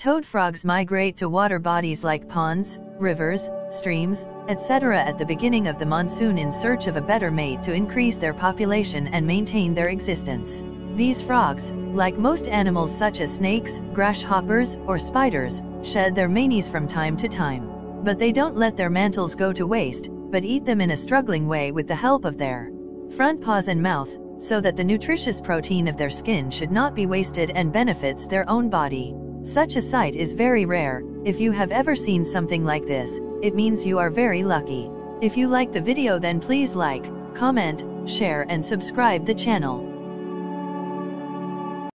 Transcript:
Toad frogs migrate to water bodies like ponds, rivers, streams, etc. at the beginning of the monsoon in search of a better mate to increase their population and maintain their existence. These frogs, like most animals such as snakes, grasshoppers, or spiders, shed their manies from time to time. But they don't let their mantles go to waste, but eat them in a struggling way with the help of their front paws and mouth, so that the nutritious protein of their skin should not be wasted and benefits their own body. Such a sight is very rare, if you have ever seen something like this, it means you are very lucky. If you like the video then please like, comment, share and subscribe the channel.